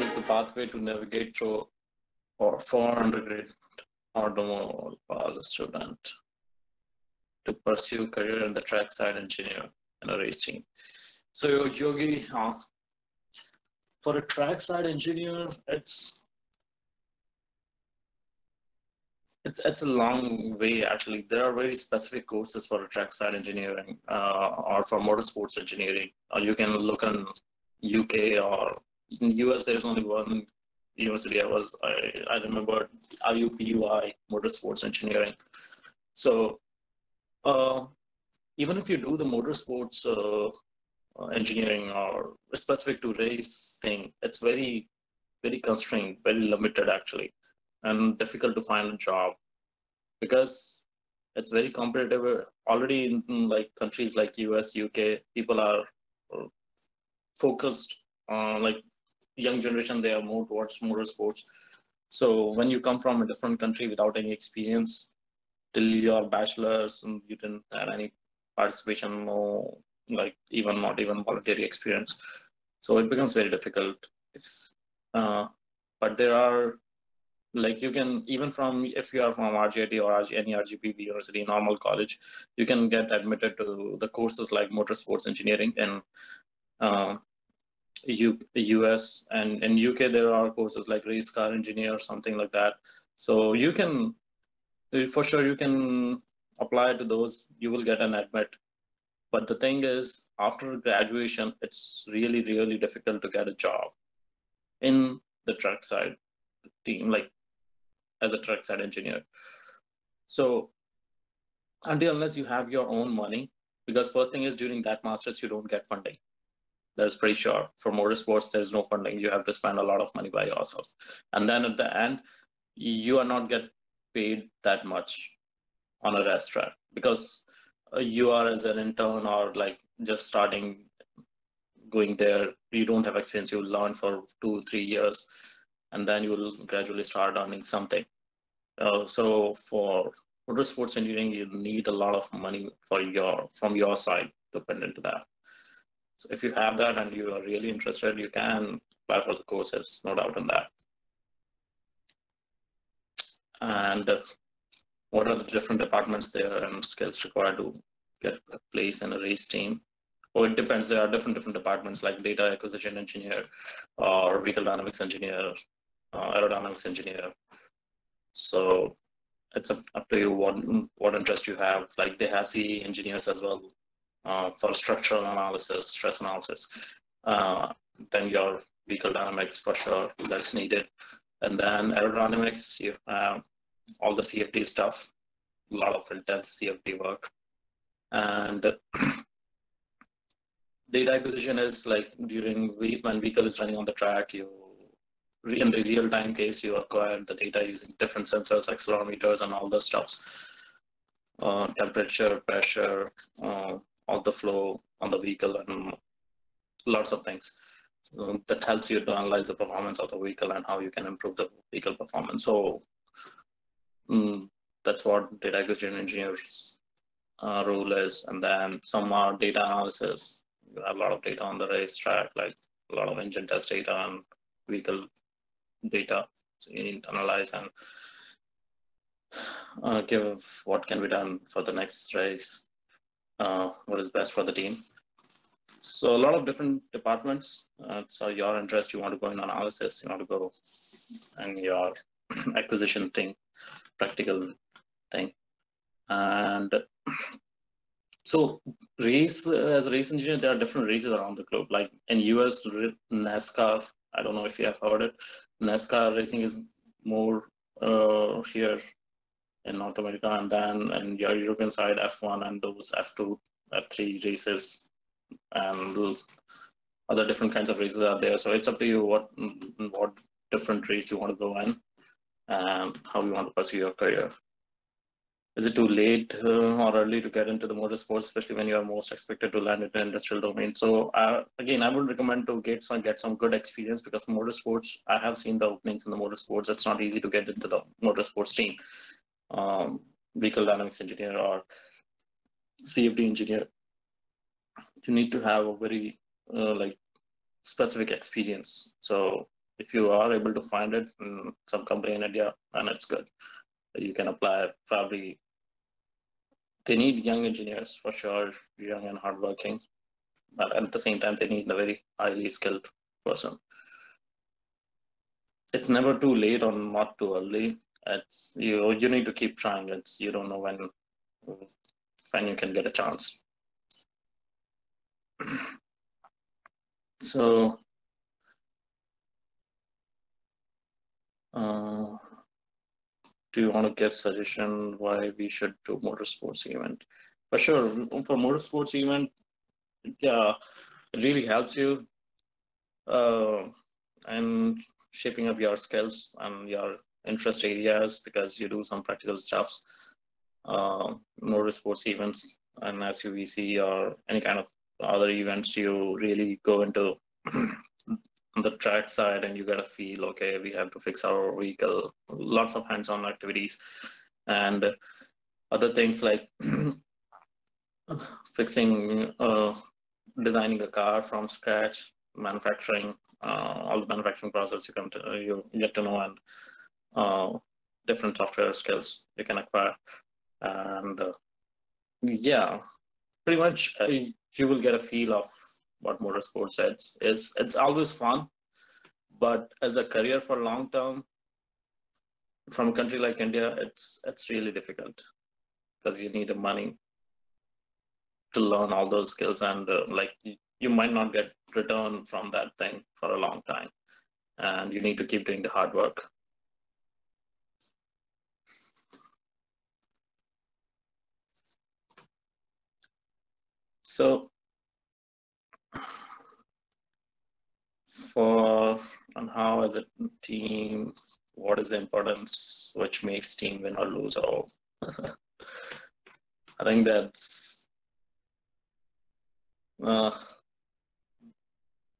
what is the pathway to navigate through or for undergraduate automobile student to pursue career in the trackside engineer in a racing. So Yogi, uh, for a trackside engineer, it's it's it's a long way actually. There are very specific courses for a trackside engineering uh, or for motorsports engineering. Or you can look on UK or in US. There's only one university. I was I, I remember IUPUI Motorsports Engineering. So uh, even if you do the motorsports uh, uh, engineering or specific to race thing, it's very, very constrained, very limited actually, and difficult to find a job because it's very competitive. Already in, in like countries like US, UK, people are uh, focused on like young generation. They are more towards motorsports. So when you come from a different country without any experience, till your bachelor's and you didn't have any participation, no like even not even voluntary experience. So it becomes very difficult. If, uh, but there are like you can even from if you are from RGIT or RG, any RGPV university normal college, you can get admitted to the courses like motorsports engineering and uh, U, US and in UK there are courses like race car engineer or something like that. So you can for sure you can apply to those. You will get an admit but the thing is, after graduation, it's really, really difficult to get a job in the track side team, like as a track side engineer. So until unless you have your own money, because first thing is during that master's, you don't get funding. That's pretty sure. For motorsports, there's no funding. You have to spend a lot of money by yourself. And then at the end, you are not get paid that much on a racetrack because you are as an intern or like just starting going there you don't have experience you learn for two three years and then you will gradually start earning something uh, so for motorsports engineering you need a lot of money for your from your side to put into that so if you have that and you are really interested you can apply for the courses no doubt in that and what are the different departments there and skills required to get a place in a race team? Or it depends. There are different different departments like data acquisition engineer, or vehicle dynamics engineer, uh, aerodynamics engineer. So it's up, up to you what what interest you have. Like they have CE engineers as well uh, for structural analysis, stress analysis. Uh, then your vehicle dynamics for sure that's needed. And then aerodynamics, you have all the CFD stuff, a lot of intense CFD work. And data acquisition is like during when vehicle is running on the track, you in the real time case, you acquire the data using different sensors, accelerometers, and all the stuff, uh, temperature, pressure, uh, the flow on the vehicle, and lots of things. So that helps you to analyze the performance of the vehicle and how you can improve the vehicle performance. So Mm, that's what data acquisition engineers uh, role is. And then some are data analysis. You have a lot of data on the racetrack, like a lot of engine test data and vehicle data. So you need to analyze and uh, give what can be done for the next race, uh, what is best for the team. So a lot of different departments. Uh, so your interest, you want to go in analysis, you want to go and your acquisition thing practical thing. And so race, as a race engineer, there are different races around the globe. Like in US, NASCAR, I don't know if you have heard it. NASCAR racing is more uh, here in North America, and then in your European side, F1 and those F2, F3 races, and other different kinds of races are there. So it's up to you what what different race you want to go in and how you want to pursue your career. Is it too late uh, or early to get into the motorsports, especially when you are most expected to land in the industrial domain? So uh, again, I would recommend to get some get some good experience because motorsports. I have seen the openings in the motorsports. It's not easy to get into the motorsports team, um, vehicle dynamics engineer or CFD engineer. You need to have a very uh, like specific experience. So if you are able to find it in some company in India, then it's good. You can apply probably. They need young engineers for sure, young and hardworking, but at the same time, they need a very highly skilled person. It's never too late or not too early. It's you. You need to keep trying. It's you don't know when when you can get a chance. so uh, do you want to give suggestion why we should do motorsports event for sure for motorsports event yeah it really helps you uh, and shaping up your skills and your interest areas because you do some practical stuffs uh, motorsports events and SUVC or any kind of other events, you really go into the track side and you get a feel, okay, we have to fix our vehicle, lots of hands-on activities. And other things like fixing, uh, designing a car from scratch, manufacturing, uh, all the manufacturing process you come to, you get to know and uh, different software skills you can acquire. And uh, yeah pretty much uh, you will get a feel of what motorsports is. It's it's always fun but as a career for long term from a country like india it's it's really difficult because you need the money to learn all those skills and uh, like you might not get return from that thing for a long time. And you need to keep doing the hard work So for on how as a team, what is the importance which makes team win or lose or I think that's uh,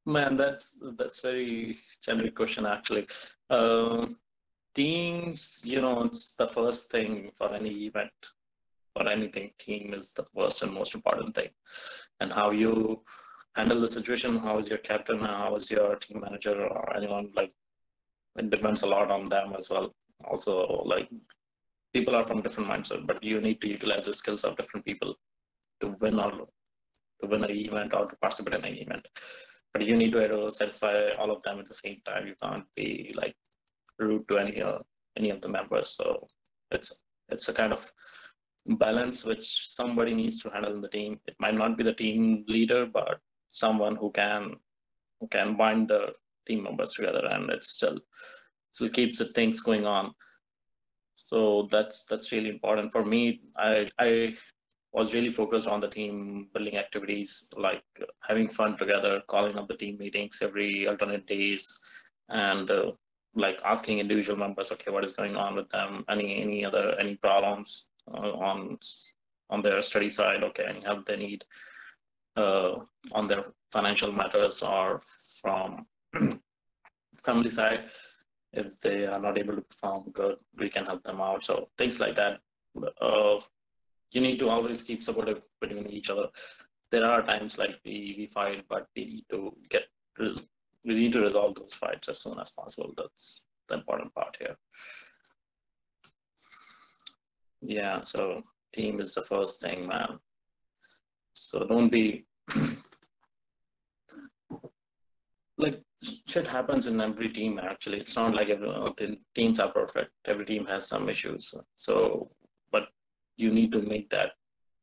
man that's that's very generic question actually. Uh, teams you know it's the first thing for any event or anything, team is the first and most important thing. And how you handle the situation, how is your captain, how is your team manager or anyone like it depends a lot on them as well. Also, like people are from different mindset, but you need to utilize the skills of different people to win or to win an event or to participate in an event. But you need to satisfy all of them at the same time. You can't be like rude to any uh, any of the members. So it's it's a kind of balance which somebody needs to handle in the team. It might not be the team leader, but someone who can who can bind the team members together, and it still still keeps the things going on. So that's that's really important for me. I I was really focused on the team building activities, like having fun together, calling up the team meetings every alternate days, and uh, like asking individual members, okay, what is going on with them? Any any other any problems? Uh, on on their study side, okay, any help they need uh, on their financial matters or from family side, if they are not able to perform good, we can help them out. So things like that. Uh, you need to always keep supportive between each other. There are times like we, we fight, but we need to get we need to resolve those fights as soon as possible. That's the important part here. Yeah, so team is the first thing, man. So don't be like shit happens in every team actually. It's not like every, uh, the teams are perfect. Every team has some issues. So but you need to make that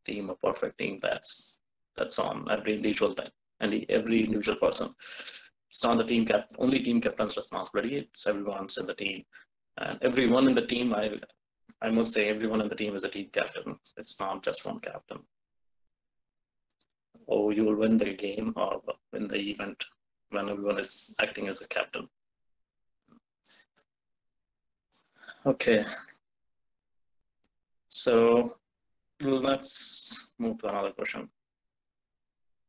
team a perfect team. That's that's on every individual thing and every individual person. It's not the team cap only team captain's responsibility. It's everyone's in the team. And everyone in the team, I I must say everyone in the team is a team captain. It's not just one captain. Or you will win the game or win the event when everyone is acting as a captain. Okay. So let's move to another question.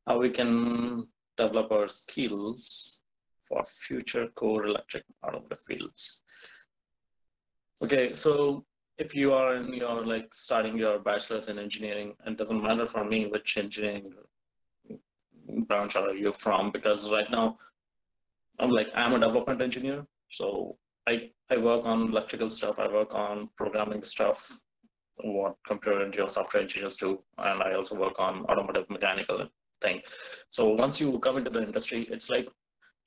How we can develop our skills for future core electric automotive fields. Okay, so if you are in your like starting your bachelor's in engineering, it doesn't matter for me which engineering branch are you from because right now I'm like I'm a development engineer, so I I work on electrical stuff. I work on programming stuff, what computer engineers, software engineers do, and I also work on automotive mechanical thing. So once you come into the industry, it's like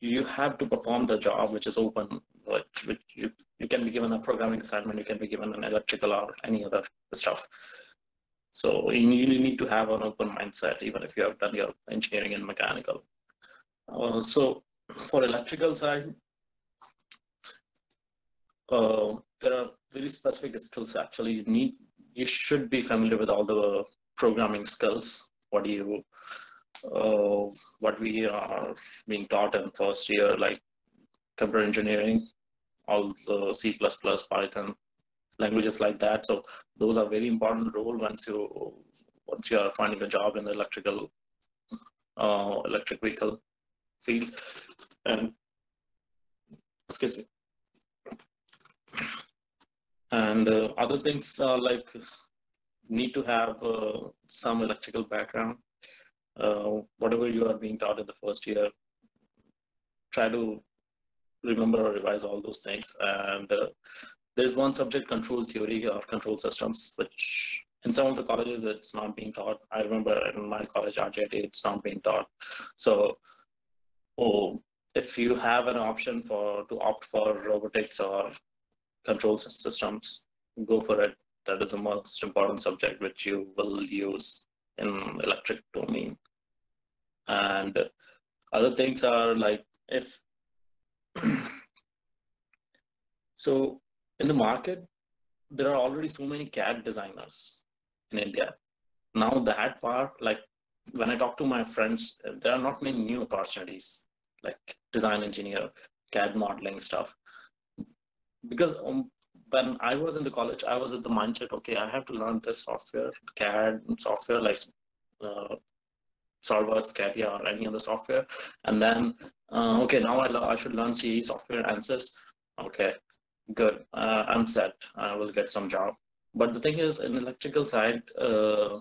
you have to perform the job which is open, which, which you, you can be given a programming assignment, you can be given an electrical or any other stuff. So you need to have an open mindset, even if you have done your engineering and mechanical. Uh, so for electrical side, uh, there are very specific skills actually you need you should be familiar with all the programming skills what do you uh, what we are being taught in first year like computer engineering all the c++ python languages like that. So those are very important role once you once you are finding a job in the electrical uh, electric vehicle field. And excuse me. And uh, other things are like need to have uh, some electrical background. Uh, whatever you are being taught in the first year try to remember or revise all those things and uh, there's one subject control theory or control systems which in some of the colleges it's not being taught i remember in my college rjt it's not being taught so oh, if you have an option for to opt for robotics or control systems, go for it. That is the most important subject which you will use in electric domain. And other things are like if so in the market, there are already so many CAD designers in India. Now that part, like when I talk to my friends, there are not many new opportunities like design engineer, CAD modeling stuff. Because um, when I was in the college, I was at the mindset, okay, I have to learn this software, CAD software like uh, CATIA, or any other software. And then, uh, okay, now I, I should learn CAE software, ANSYS. Okay, good. Uh, I'm set. I will get some job. But the thing is, in electrical side, uh,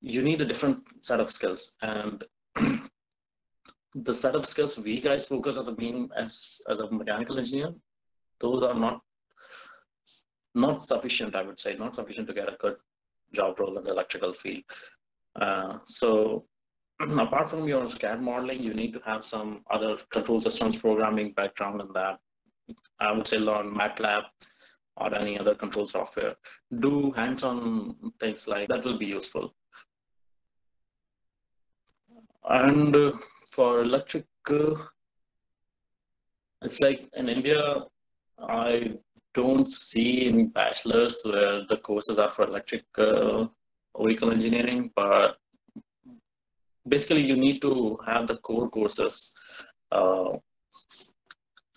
you need a different set of skills. And the set of skills we guys focus as a being as as a mechanical engineer, those are not not sufficient. I would say not sufficient to get a good job role in the electrical field. Uh, so apart from your CAD modeling, you need to have some other control systems programming background in that. I would say learn MATLAB or any other control software. Do hands-on things like that will be useful. And uh, for electric, uh, it's like in India, I don't see any bachelors where the courses are for electric uh, vehicle engineering, but basically you need to have the core courses uh,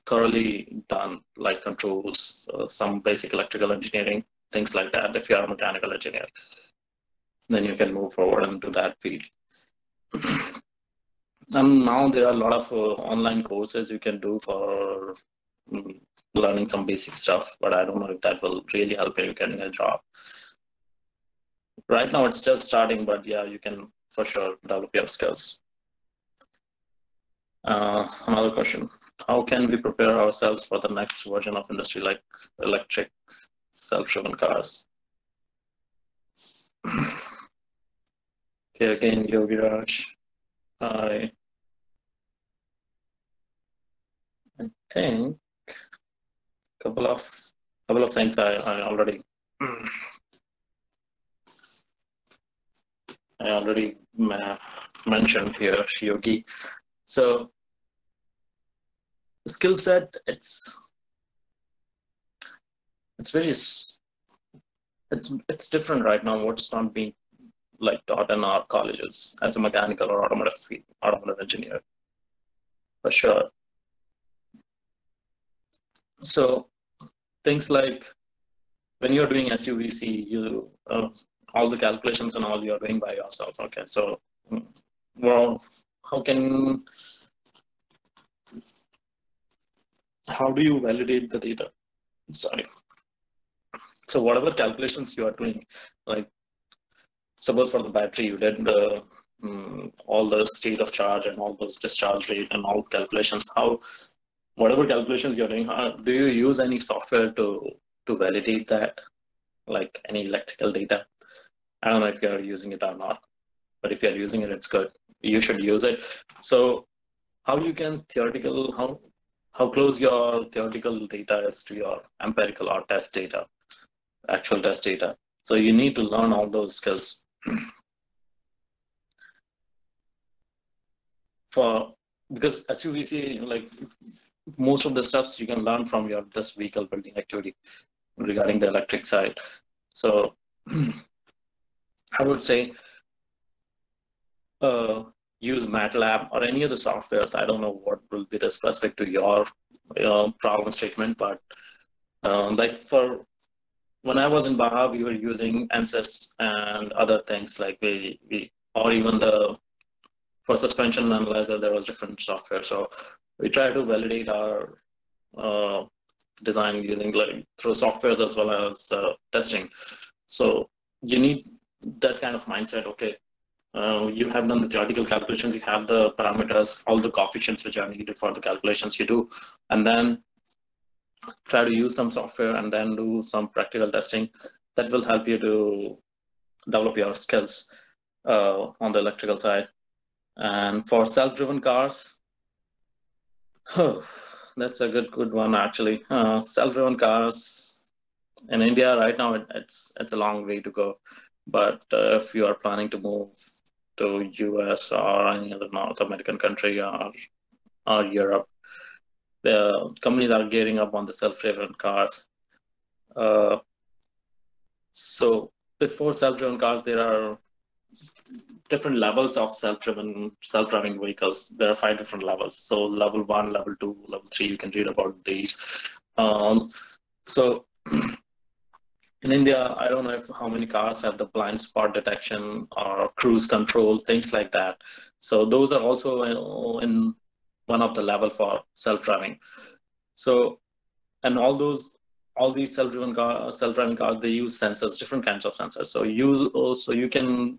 thoroughly done, like controls, uh, some basic electrical engineering, things like that. If you are a mechanical engineer, then you can move forward into that field. and now there are a lot of uh, online courses you can do for um, learning some basic stuff but i don't know if that will really help you getting a job right now it's still starting but yeah you can for sure develop your skills. Uh, another question. How can we prepare ourselves for the next version of industry like electric self-driven cars? Okay again yogi raj I I think a couple of couple of things I, I already I already mentioned here, Yogi. So skill set, it's it's very it's it's different right now. What's not being like taught in our colleges as a mechanical or automotive automotive engineer, for sure. So things like when you're doing SUVC, you uh, all the calculations and all you're doing by yourself. Okay, so well, how can how do you validate the data? Sorry. So whatever calculations you are doing, like suppose for the battery you did uh, um, all the state of charge and all those discharge rate and all calculations, how whatever calculations you're doing, uh, do you use any software to to validate that, like any electrical data? I don't know if you're using it or not, but if you're using it, it's good. You should use it. So how you can theoretical how how close your theoretical data is to your empirical or test data, actual test data. So you need to learn all those skills. For because as you see, like most of the stuff you can learn from your this vehicle building activity regarding the electric side. So I would say uh, use MATLAB or any other softwares. I don't know what will be the specific to your uh, problem statement, but uh, like for when I was in Baja, we were using ANSYS and other things like we, we or even the for suspension analyzer, there was different software. So we try to validate our uh, design using like through softwares as well as uh, testing. So you need that kind of mindset. Okay, uh, you have done the theoretical calculations, you have the parameters, all the coefficients which are needed for the calculations you do, and then try to use some software and then do some practical testing that will help you to develop your skills uh, on the electrical side. And for self-driven cars, that's a good good one actually. Uh, self-driven cars in India right now, it, it's it's a long way to go. But uh, if you are planning to move to US or any other North American country or or Europe, the companies are gearing up on the self-driven cars. Uh, so before self-driven cars, there are different levels of self-driven self-driving vehicles. There are five different levels. So level one, level two, level three. You can read about these. Um, so in India, I don't know if, how many cars have the blind spot detection or cruise control, things like that. So those are also in one of the level for self-driving. So, and all those, all these self-driven car, self-driving cars, they use sensors, different kinds of sensors. So you, so you can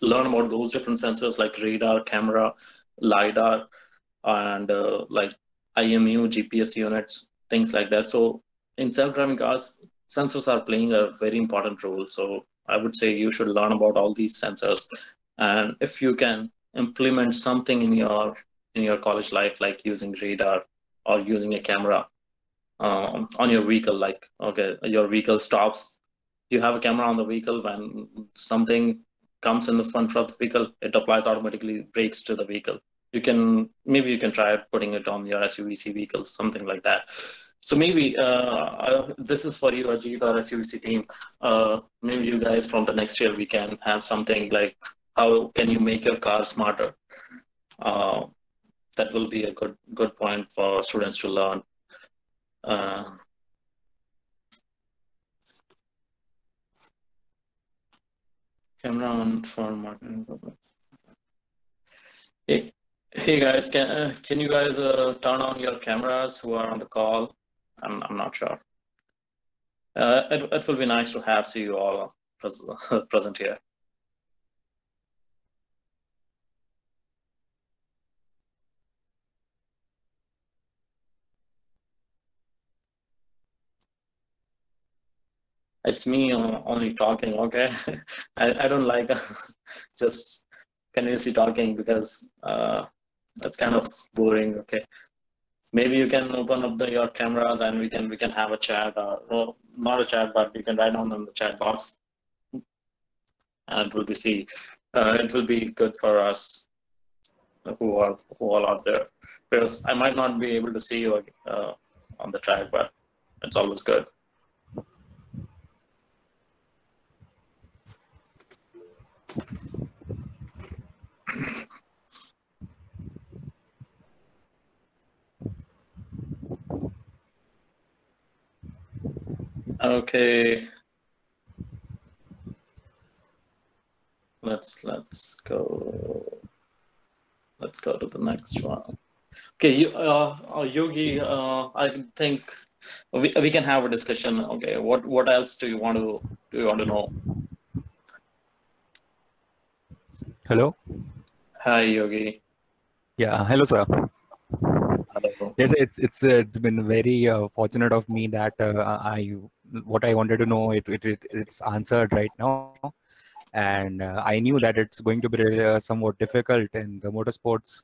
learn about those different sensors like radar, camera, lidar, and uh, like IMU, GPS units, things like that. So in self-driving cars, sensors are playing a very important role. So I would say you should learn about all these sensors, and if you can implement something in your in your college life, like using radar or using a camera um, on your vehicle, like okay, your vehicle stops, you have a camera on the vehicle when something comes in the front of the vehicle, it applies automatically brakes to the vehicle. You can maybe you can try putting it on your SUVC vehicle, something like that. So maybe uh, uh, this is for you, Ajit or SUVC team. Uh, maybe you guys from the next year we can have something like how can you make your car smarter. Uh, that will be a good good point for students to learn. Uh, camera on for Martin. Hey, hey guys, can uh, can you guys turn on your cameras who are on the call? I'm I'm not sure. Uh, it it will be nice to have see you all pres present here. it's me only talking okay I, I don't like just continuously talking because uh, that's kind of boring okay maybe you can open up the, your cameras and we can we can have a chat or well, not a chat but you can write down in the chat box. And it will be see uh, it will be good for us who are who all out there. Because I might not be able to see you uh, on the track but it's always good Okay. Let's let's go. Let's go to the next one. Okay, you, uh, uh, Yogi, uh, I think we, we can have a discussion. Okay, what what else do you want to do you want to know? Hello. Hi, Yogi. Yeah, hello, sir. Hello. Yes, it's it's it's been very uh, fortunate of me that uh, I what I wanted to know it, it, it it's answered right now, and uh, I knew that it's going to be uh, somewhat difficult in the motorsports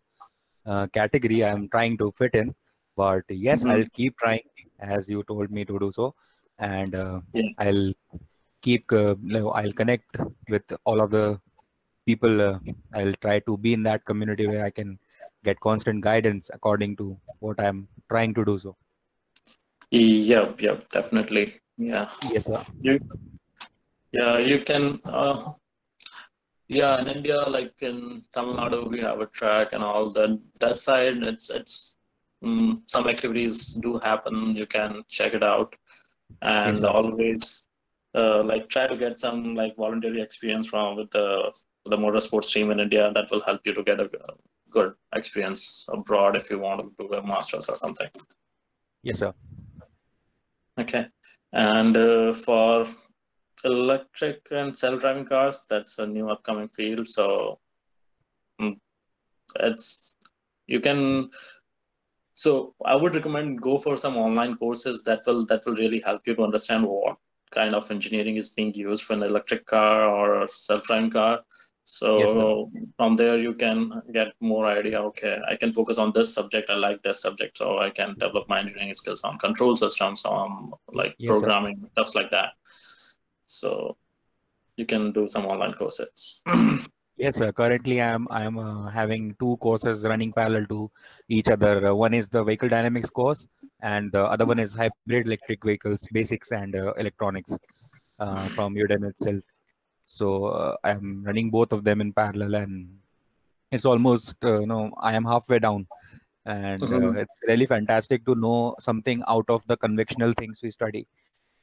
uh, category I'm trying to fit in, but yes, Mhm. I'll keep trying as you told me to do so, and uh, Yeah. I'll keep uh, I'll connect with all of the people. Uh, I'll try to be in that community where I can get constant guidance according to what I'm trying to do. So Yep, yep, definitely. Yeah. yes, sir. You, yeah, you can. Uh, yeah, in India, like in Tamil Nadu, we have a track and all that. That side, it's it's um, some activities do happen. You can check it out, and sir. always uh, like try to get some like voluntary experience from with the the motorsports team in India. That will help you to get a good experience abroad if you want to do a masters or something. Yes, sir. Okay. And uh, for electric and self-driving cars, that's a new upcoming field. So mm, it's you can. So I would recommend go for some online courses that will that will really help you to understand what kind of engineering is being used for an electric car or self-driving car. So Yes, from there you can get more idea. Okay, I can focus on this subject. I like this subject, so I can develop my engineering skills on control systems, on like Yes, sir. programming, stuff like that. So you can do some online courses. Yes, sir. Currently, I'm I'm uh, having two courses running parallel to each other. Uh, one is the vehicle dynamics course, and the other one is hybrid electric vehicles basics and uh, electronics uh, from Udemy itself. So uh, I'm running both of them in parallel, and it's almost uh, you know I am halfway down, and uh, Mhm. it's really fantastic to know something out of the conventional things we study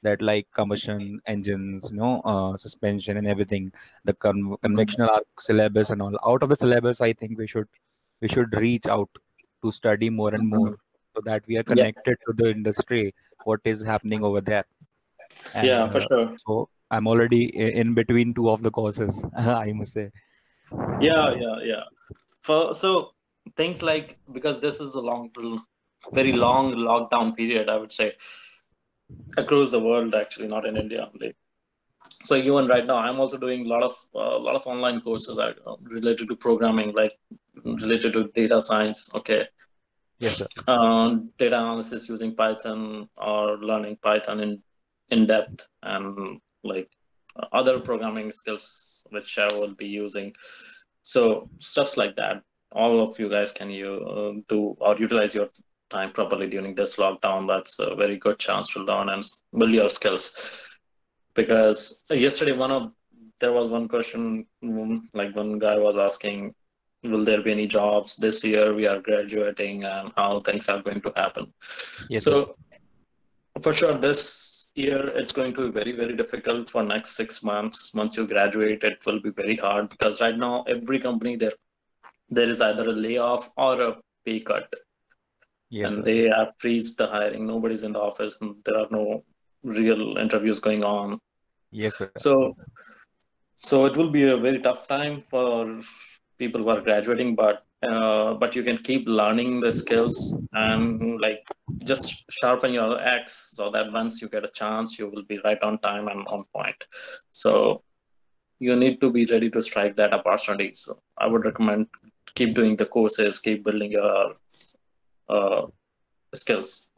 that like combustion engines, you know, uh, suspension and everything, the con- conventional arc syllabus and all. Out of the syllabus, I think we should we should reach out to study more and more so that we are Yeah, connected to the industry, what is happening over there. And yeah, for uh, sure. so I'm already in between two of the courses, I must say. Yeah, yeah, yeah. For so things like because this is a long, very long lockdown period, I would say across the world, actually, not in India only. So even right now, I'm also doing a lot of a lot of online courses uh, related to programming, like related to data science. Okay, Yes, sir. um, data analysis using Python or learning Python in in depth and like other programming skills which I will be using. So stuffs like that. All of you guys can you uh, do or utilize your time properly during this lockdown. That's a very good chance to learn and build your skills. Because yesterday, one of there was one question, mm, like one guy was asking, will there be any jobs this year? We are graduating, and how things are going to happen. Yes, sir. So for sure, this year it's going to be very, very difficult for next six months. Once you graduate, it will be very hard because right now every company there there is either a layoff or a pay cut, Yes, and sir. they have freezed the hiring. Nobody's in the office, and there are no real interviews going on. Yes, sir. So so it will be a very tough time for people who are graduating, but uh, but you can keep learning the skills and like just sharpen your axe so that once you get a chance, you will be right on time and on point. So you need to be ready to strike that opportunity. So I would recommend keep doing the courses, keep building your uh, skills.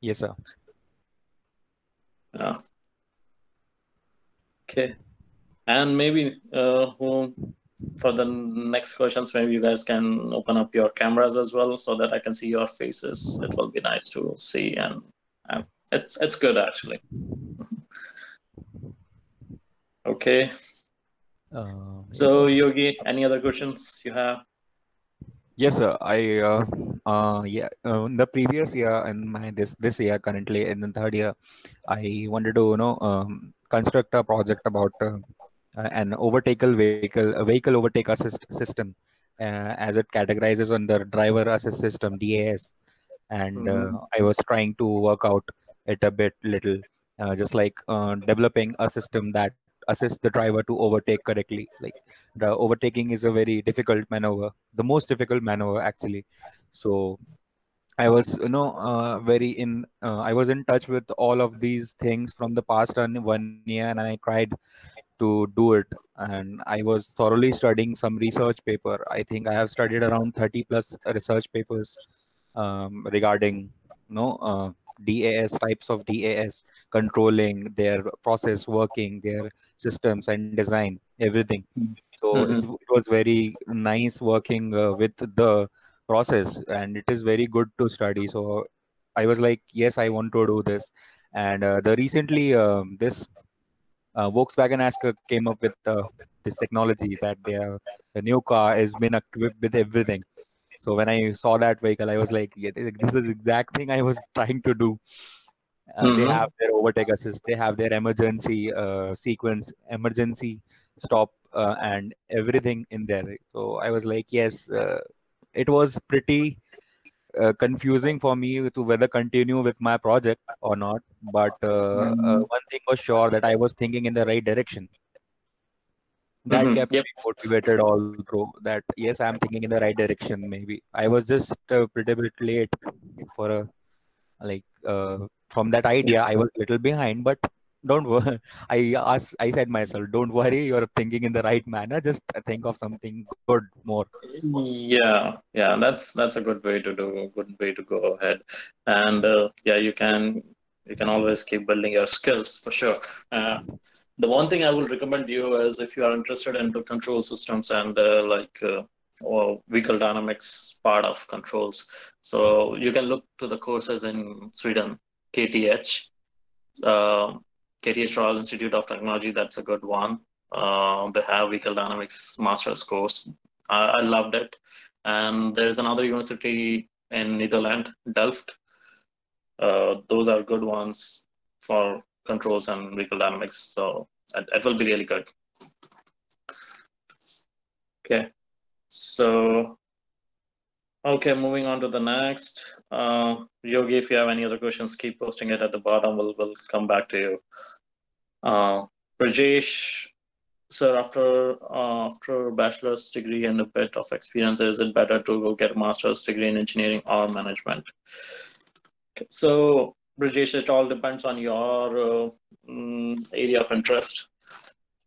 Yes, sir. Yeah. Okay. And maybe uh, who for the next questions, maybe you guys can open up your cameras as well so that I can see your faces. It will be nice to see and, and it's it's good actually. Okay. Uh, So. Yogi, any other questions you have? Yes, sir. I uh, uh yeah uh, in the previous year and my this this year currently in the third year, I wanted to you know um, construct a project about uh, an overtaker vehicle a vehicle overtake assist system uh, as it categorizes under driver assist system DAS, and uh, Mhm. I was trying to work out it a bit little, uh, just like uh, developing a system that assists the driver to overtake correctly. Like the overtaking is a very difficult maneuver, the most difficult maneuver actually. So I was, you know, uh, very in. Uh, I was in touch with all of these things from the past one year, and I tried to do it. And I was thoroughly studying some research paper. I think I have studied around 30 plus research papers um, regarding, you know, uh, DAS types of DAS, controlling their process working, their systems and design, everything. So Mhm. it was very nice working uh, with the process and it is very good to study so i was like yes i want to do this and uh, the recently um, this uh, volkswagen asker came up with uh, this technology that their the new car has been equipped with everything. So when i saw that vehicle i was like yeah, this is the exact thing i was trying to do. Uh, they Mhm. have their overtake assist they have their emergency uh, sequence emergency stop uh, and everything in there. So i was like yes uh, it was pretty uh, confusing for me to whether continue with my project or not. But uh, uh, Mhm. one thing was sure that I was thinking in the right direction. That Mhm. kept Yep. me motivated all through. That yes, I'm thinking in the right direction. Maybe I was just uh, pretty bit late for a like uh, from that idea. I was a little behind, but don't worry. I asked. I said myself, don't worry. You're thinking in the right manner. Just think of something good more. Yeah, yeah, that's that's a good way to do, a good way to go ahead. And uh, yeah, you can you can always keep building your skills for sure. Uh, the one thing I will recommend you is if you are interested into control systems and uh, like uh, or vehicle dynamics part of controls, so you can look to the courses in Sweden, KTH, uh, KTH Royal Institute of Technology. That's a good one. Uh, they have vehicle dynamics master's course. I, I loved it. And there's another university in Netherlands, Delft. Uh, those are good ones for controls and vehicle dynamics. So it, it will be really good. Okay. So, okay, moving on to the next. Uh, Yogi, if you have any other questions, keep posting it at the bottom. We'll, we'll come back to you. Uh, Rajesh, sir, after uh, after bachelor's degree and a bit of experience, is it better to go get a master's degree in engineering or management? Okay, So, Rajesh, it all depends on your uh, mm, area of interest.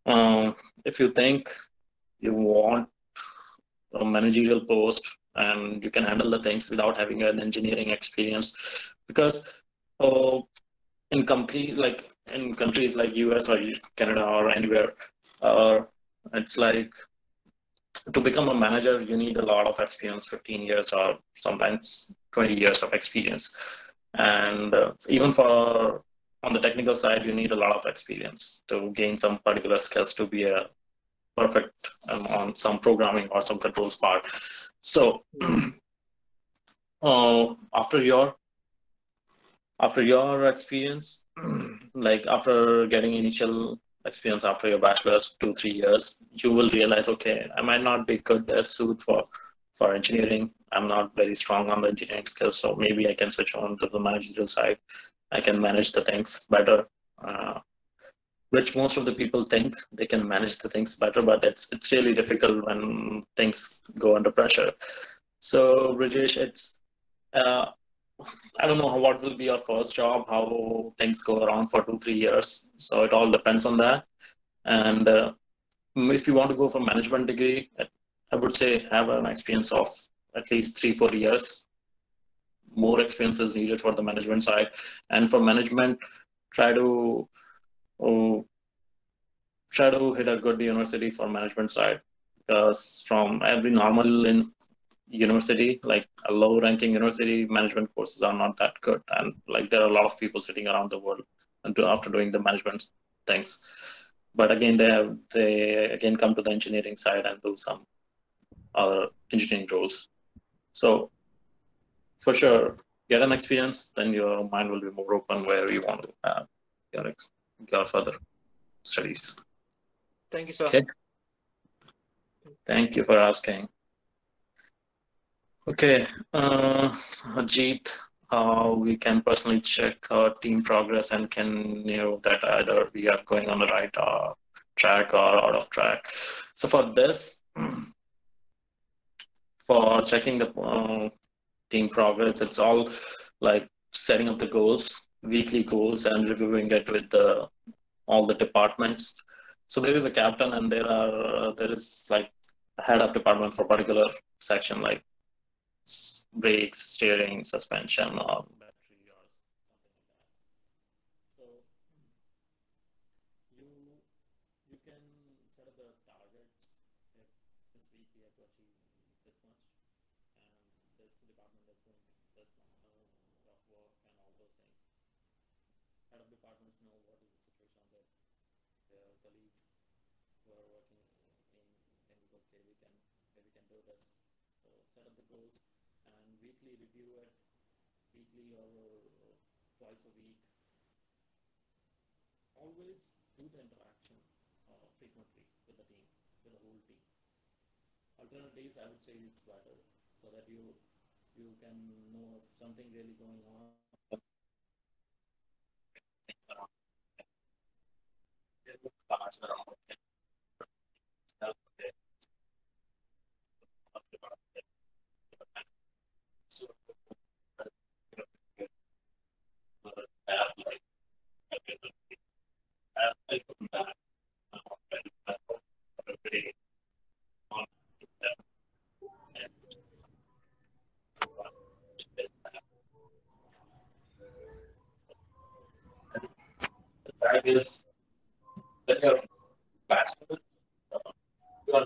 Um, if you think you want a managerial post and you can handle the things without having an engineering experience, because uh, in complete like in countries like US or Canada or anywhere, uh, it's like to become a manager, you need a lot of experience 15 years or sometimes 20 years of experience. And uh, even for on the technical side, you need a lot of experience to gain some particular skills to be a perfect um, on some programming or some controls part. So, uh, after your after your experience, like after getting initial experience after your bachelor's, two three years, you will realize, okay, I might not be good as suit for for engineering. I'm not very strong on the engineering skills, so maybe I can switch on to the managerial side. I can manage the things better. Uh, which most of the people think they can manage the things better, but it's it's really difficult when things go under pressure. So, Rajesh, it's uh, I don't know what will be your first job, how things go around for two, three years. So it all depends on that. And uh, if you want to go for management degree, I would say have an experience of at least three, four years. More experience is needed for the management side. And for management, try to try to hit a good university for management side because from every normal in university, like a low ranking university, management courses are not that good. And like there are a lot of people sitting around the world after doing the management things. But again, they have, they again come to the engineering side and do some other engineering roles. So for sure, get an experience, then your mind will be more open where you want to have your, your further studies. Thank you, sir. Okay. Thank you for asking. Okay, uh, Ajit, how we can personally check our team progress and can know that either we are going on the right uh, track or out of track. So for this, for checking the uh, team progress, it's all like setting up the goals, weekly goals, and reviewing it with all the departments. So there is a captain, and there are there is like head of department for particular section like brakes, steering, suspension, or weekly review it. Weekly or twice a week. Always do the interaction uh, frequently with the team, with the whole team. Alternate days, I would say it's better so that you you can know if something really going on. Is that your bachelor's, uh, you are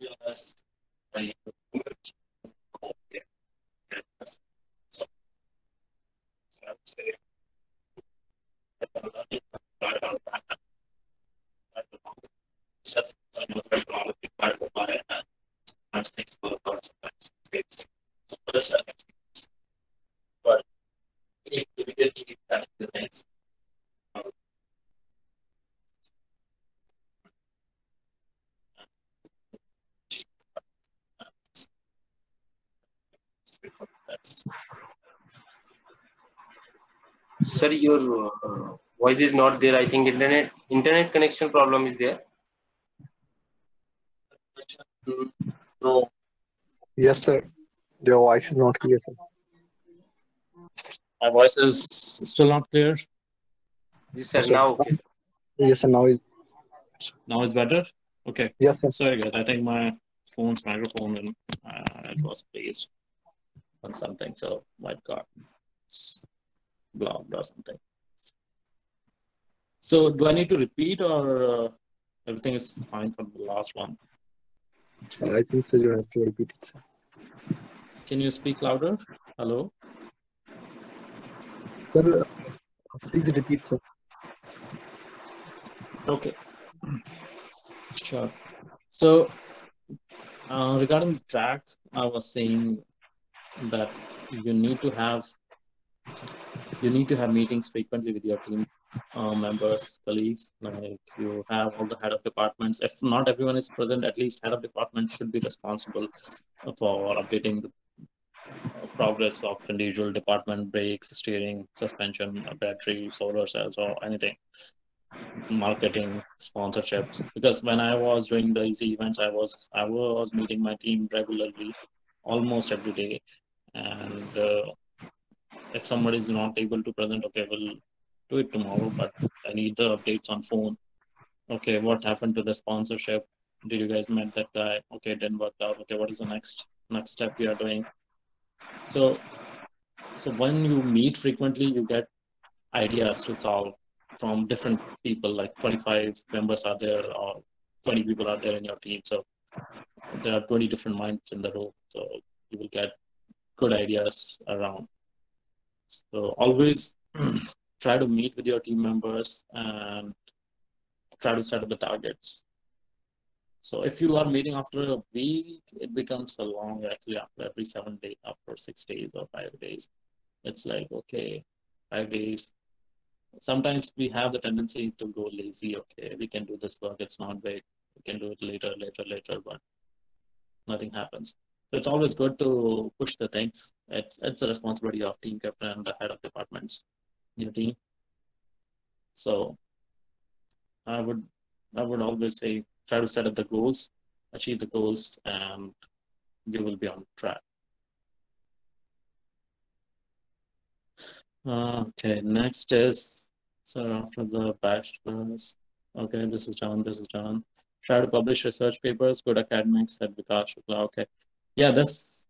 realize when you but immediately back to the next. Sir, your uh, voice is not there. I think internet internet connection problem is there. No, Yes, sir. Your voice is not clear. Sir. my voice is still not clear. Yes, sir. Okay. Now, okay. sir. Yes, sir. Now is Now it's better. Okay. yes, sir. Sorry guys, I think my phone's microphone and uh, it was placed on something, so might got s- blocked or something. So do I need to repeat or uh, everything is fine from the last one? I think so. You have to repeat it, sir. Can you speak louder? Hello. Sir, uh, please repeat, sir. Okay. Sure. So uh, regarding the track, I was saying that you need to have you need to have meetings frequently with your team uh, members, colleagues. Like you have all the head of departments. If not everyone is present, at least head of department should be responsible for updating the uh, progress of individual department brakes, steering, suspension, battery, solar cells, or anything marketing sponsorships because when i was doing the easy events i was i was meeting my team regularly almost every day and uh, if somebody is not able to present okay we'll do it tomorrow but i need the updates on phone. Okay what happened to the sponsorship? Did you guys met that guy? Okay it didn't work out. Okay what is the next next step we are doing? So so when you meet frequently you get ideas to solve from different people like 25 members are there or 20 people are there in your team. So there are 20 different minds in the room. So you will get good ideas around so always try to meet with your team members and try to set up the targets. So if you are meeting after a week it becomes a long actually after every seven days after six days or five days. It's like okay five days. Sometimes we have the tendency to go lazy okay we can do this work it's not big we can do it later later later but nothing happens it's always good to push the things it's it's a responsibility of team captain and the head of departments your team So I would I would always say try to set up the goals, achieve the goals, and you will be on track. Okay, next is so after the bachelor's. Okay, this is done. This is done. Try to publish research papers. Good academics at Vikas Shukla. Okay, yeah, that's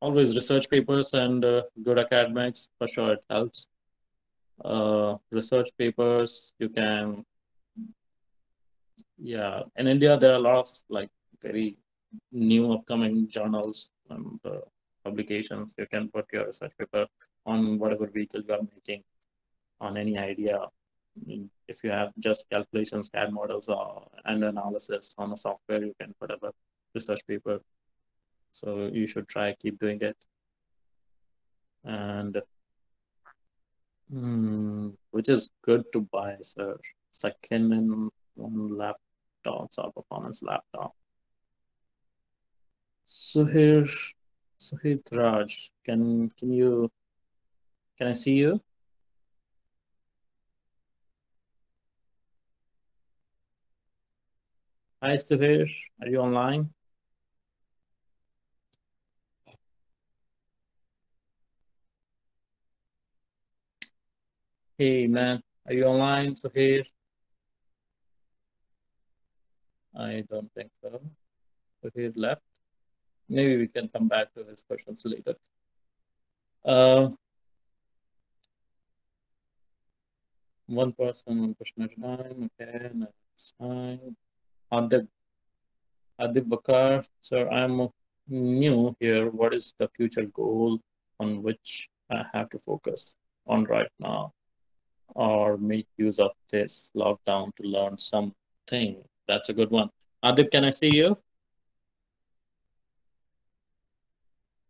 always research papers and uh, good academics for sure. It helps. Uh, research papers you can. Yeah, in India there are a lot of like very new upcoming journals and uh, publications. You can put your research paper on whatever vehicle you are making, on any idea. If you have just calculations, CAD models, or and analysis on a software, you can put a research paper. So you should try keep doing it. And hmm, which is good to buy, a Second in one laptop, or performance laptop. So here, Suhit Raj, can can you can I see you? Hi Suhir, are you online? Hey man, are you online, Suhir? I don't think so. Suhir left. Maybe we can come back to his questions later. Uh, one person, one question at a time. Okay, that's fine. Adib, Adib Bakar, sir, I'm new here. What is the future goal on which I have to focus on right now? or make use of this lockdown to learn something. That's a good one. Adip, can I see you?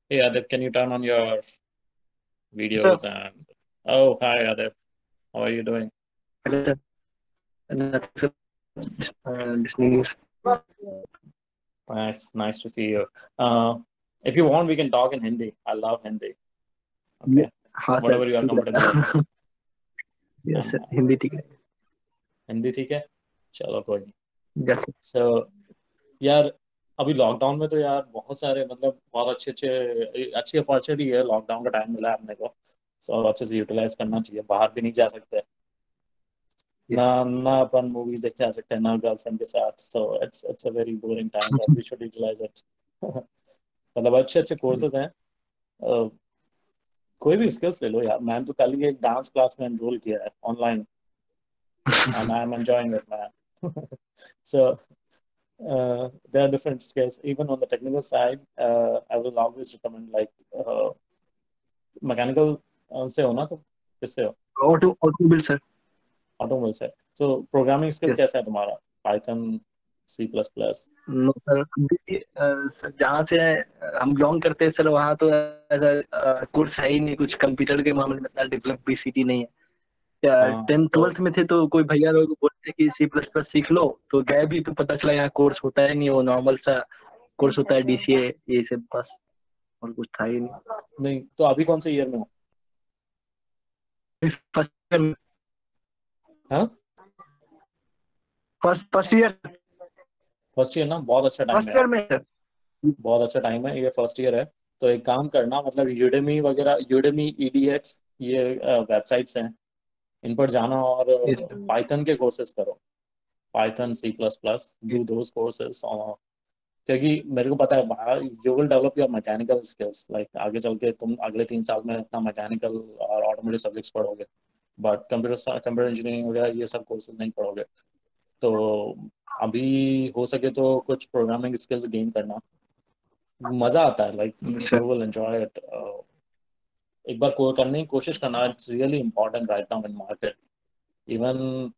Hey, Adip, can you turn on your videos? Sure. And oh, hi, Adip. How are you doing? Nice, nice to see you. Uh, if you want, we can talk in Hindi. I love Hindi. Okay. Whatever you are comfortable. Yes sir Hindi ठीक है? हिंदी ठीक है? चलो कोई नहीं। सो यार अभी lockdown में तो यार बहुत सारे मतलब बहुत अच्छे अच्छे अच्छी अपॉर्चुनिटी है। लॉकडाउन का टाइम मिला है अपने को। सो अच्छे से यूटिलाइज करना चाहिए। बाहर भी नहीं जा सकते। ना ना अपन मूवीज़ देख जा सकते हैं ना गर्लफ्रेंड के साथ। So it's it's a very boring time we should utilize it मतलब अच्छे अच्छे कोर्सेज हैं। अ, कोई भी स्किल्स ले लो यार मैंने तो कल ही एक डांस क्लास में एनरोल किया है online and I'm enjoying it, man. so uh, there are different skills. Even on the technical side, uh, I will always recommend like uh, mechanical uh, से हो ना तुम किससे हो ऑटो ऑटोमोबाइल सर ऑटोमोबाइल से तो प्रोग्रामिंग स्किल Yes. कैसा है तुम्हारा Python C plus plus no sir sir जहाँ से हम बिलोंग करते हैं सर वहाँ तो ऐसा कोर्स है ही नहीं कुछ कंप्यूटर के मामले में इतना डेवलप बीसीटी नहीं है। हाँ, टेंथ तो- ट्वेल्थ में थे तो कोई भैया लोग बोलते कि सी प्लस प्लस सीख लो तो गए भी तो पता चला यहाँ कोर्स होता है नहीं वो नॉर्मल सा कोर्स होता है डीसीए ये सब बस और कुछ था ही नहीं। नहीं तो अभी कौन से ईयर में हो? फ़र्स्ट ईयर हाँ? First first year first year ना बहुत अच्छा टाइम फ़र्स्ट है। ईयर में सर बहुत अच्छा टाइम है ये फ़र्स्ट ईयर है। तो एक काम करना मतलब यूडेमी वगैरह यूडेमी ईडीएक्स ये वेबसाइट्स हैं। इन पर जाना और पाइथन के कोर्सेज करो। Python C plus plus do those courses क्योंकि मेरे को पता है you will develop your mechanical skills like आगे चल के तुम अगले तीन साल में इतना मैकेनिकल और ऑटोमोटिव सब्जेक्ट्स पढ़ोगे। बट कंप्यूटर कंप्यूटर इंजीनियरिंग वगैरह ये सब कोर्सेज नहीं पढ़ोगे। तो अभी हो सके तो कुछ प्रोग्रामिंग स्किल्स गेन करना। मज़ा आता है like. You will enjoy it एक बार को करने की कोशिश करना it's really important right now in market even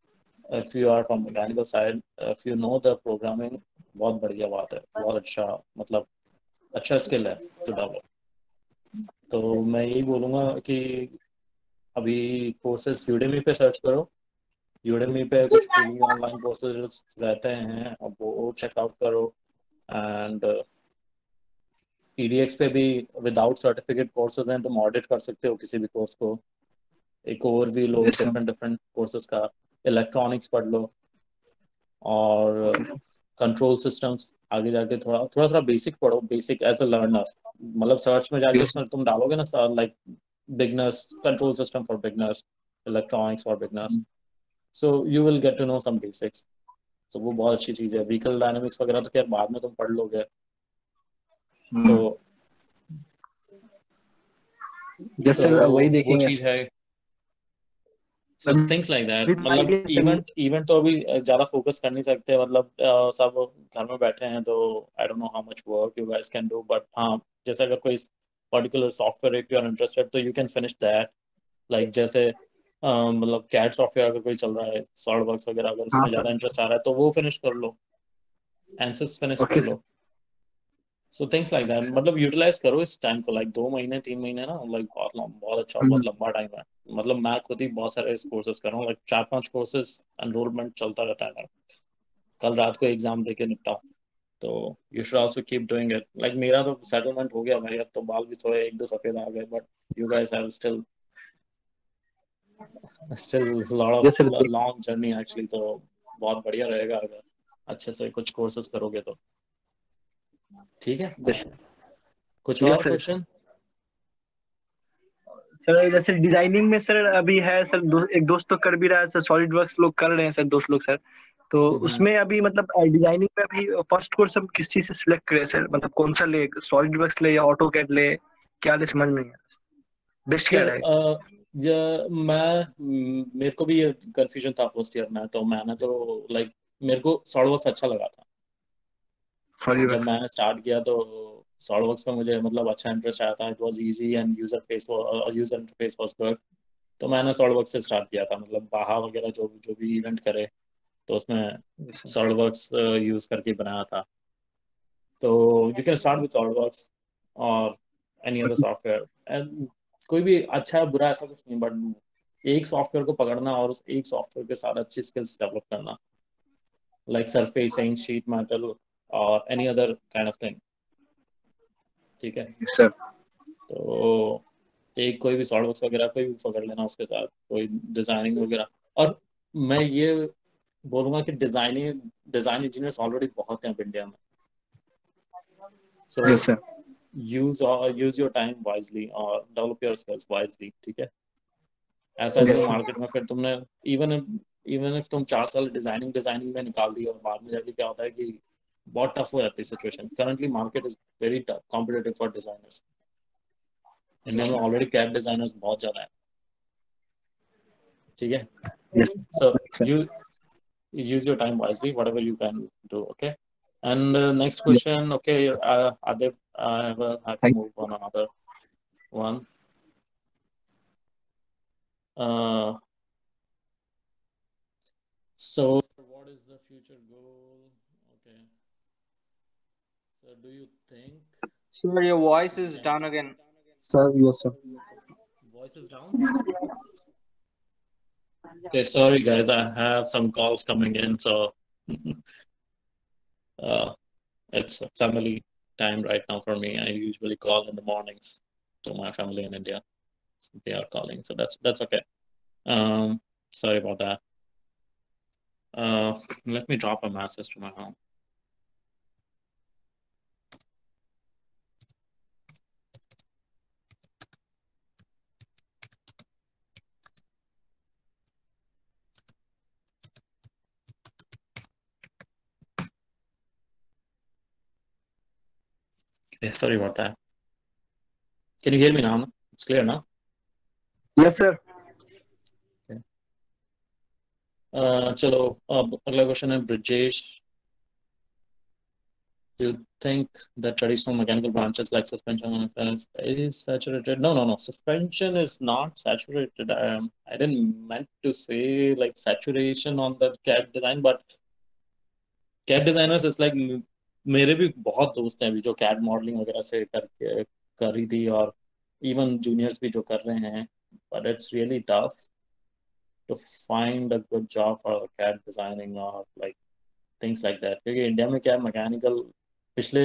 if you are from mechanical side if you know the programming बहुत बढ़िया बात है बहुत अच्छा मतलब अच्छा स्किल है टू डेवलप तो मैं यही बोलूँगा कि अभी कोर्सेज यूडेमी पे सर्च करो। यूडेमी पे कुछ फ्री ऑनलाइन कोर्सेज रहते हैं अब वो चेकआउट करो एंड EDX पे भी विदाउट सर्टिफिकेट कोर्सेज हैं तुम ऑडिट कर सकते हो किसी भी कोर्स को। एक ओवरव्यू लो डिफरेंट डिफरेंट कोर्सेज का इलेक्ट्रॉनिक्स पढ़ लो और कंट्रोल सिस्टम्स आगे जाके थोड़ा थोड़ा थोड़ा बेसिक पढ़ो बेसिक एज अ लर्नर मतलब सर्च में जाके उसमें तुम डालोगे ना like beginners control system for beginners electronics for beginners so you will get to know some basics तो वो बहुत अच्छी चीज़ है। व्हीकल डायनामिक्स वगैरह तो खैर बाद में तुम पढ़ लोगे। हम्म, तो जैसे तो वही देखेंगे। चीज़ है। सो थिंग्स लाइक दैट मतलब इवेंट इवेंट तो अभी ज़्यादा फोकस कर नहीं सकते। मतलब सब घर में बैठे हैं तो I don't know how much work you guys can do but हाँ जैसे अगर कोई particular software if you are interested तो you can finish that like जैसे मतलब कैड सॉफ्टवेयर अगर कोई चल रहा है सॉल्ड वर्क्स वगैरह अगर उसमें हाँ, ज़्यादा इंटरेस्ट आ रहा है तो वो फिनिश कर लो। एंसिस फिनिश कर लो। सो थिंग्स लाइक दैट मतलब यूटिलाइज करो इस टाइम को लाइक दो महीने तीन महीने ना लाइक बहुत लंबा बहुत अच्छा बहुत लंबा टाइम है। मतलब मैं खुद ही बहुत सारे कोर्सेज कर रहा हूँ लाइक चार पाँच कोर्सेज एनरोलमेंट चलता रहता है। मेरा कल रात को एग्ज़ाम देके निपटा। तो you should also keep doing it like मेरा तो सेटलमेंट हो गया अब तो बाल भी थोड़े एक दो सफ़ेद आ गए but you guys have still still lot of. Long journey actually तो बहुत बढ़िया रहेगा अगर अच्छे से कुछ कोर्सेज करोगे तो। ठीक है. कुछ और. क्वेश्चन सर जैसे डिज़ाइनिंग में सर अभी है सर दो, एक दोस्त तो कर भी रहा है सर सॉलिड वर्क्स लोग कर रहे हैं सर दोस्त लोग सर तो हम्म। उसमें अभी मतलब डिज़ाइनिंग में अभी फ़र्स्ट कोर्स हम किस चीज़ से सिलेक्ट करें सर मतलब कौन सा ले? सॉलिड वर्क्स ले या ऑटो कैड ले? क्या ले समझ में नहीं बेस्ट क्या रहेगा मैं मेरे को भी ये कंफ्यूजन था फ़र्स्ट ईयर में तो मैंने तो लाइक मेरे को सॉलिडवर्क्स अच्छा लगा था। जब मैंने स्टार्ट किया तो सॉलिडवर्क्स में मुझे मतलब अच्छा इंटरेस्ट आया था it was easy and user face user interface was good तो मैंने सॉलिडवर्क्स से स्टार्ट किया था मतलब बाहा वगैरह जो जो भी इवेंट करे तो उसमें सॉलिडवर्क्स यूज़ करके बनाया था। तो you can start with SolidWorks और एनी अदर सॉफ्टवेयर एंड कोई भी अच्छा बुरा ऐसा कुछ नहीं बट एक सॉफ्टवेयर को पकड़ना और उस एक सॉफ्टवेयर के साथ अच्छी स्किल्स डेवलप करना। लाइक सरफेसिंग शीट मेटल और any other kind of thing ठीक है? सर तो एक कोई भी सॉल्डवर्क्स वगैरह कोई भी पकड़ लेना उसके साथ कोई डिज़ाइनिंग वगैरह। और मैं ये बोलूँगा कि डिज़ाइनिंग डिज़ाइन इंजीनियर्स ऑलरेडी बहुत हैं इंडिया में। So yes sir use use your time wisely और डेवलप योर स्किल्स वाइजली ठीक है? ऐसा sir. मार्केट में फिर तुमने इवन इवन इफ़ तुम चार साल डिज़ाइनिंग डिज़ाइनिंग में निकाल दी और बाद में जाके क्या होता है कि बहुत टफ हो जाती है situation currently market is very tough competitive for designers India में ऑलरेडी कैड डिजाइनर्स बहुत ज़्यादा है। ठीक है? So you use your time wisely whatever you can do okay? And uh, next question. Okay uh, Adib, I will have to Thank- move on another one. Uh, so what is the future goal? Okay. So do you think? Sir, your voice is down again. Sir, yes, sir. voice is down? Okay sorry guys. I have some calls coming in so uh, it's a family time right now for me. I usually call in the mornings to my family in india. They are calling so that's that's okay. Um sorry about that. Uh let me drop a message to my home okay sorry about that can you hear me now it's clear now yes sir Uh, चलो अब अगला question है Brijesh you think that traditional mechanical branches like suspension and fence is saturated no no no suspension is not saturated um, i didn't meant to say like saturation on the CAD design but CAD designers is like म- मेरे भी बहुत दोस्त हैं अभी जो CAD modelling वगैरह से कर कर रही थी और इवन जूनियर्स भी जो कर रहे हैं but it's really tough to find a good job for CAD designing और लाइक थिंग्स लाइक दैट क्योंकि इंडिया में क्या है मैकेनिकल पिछले,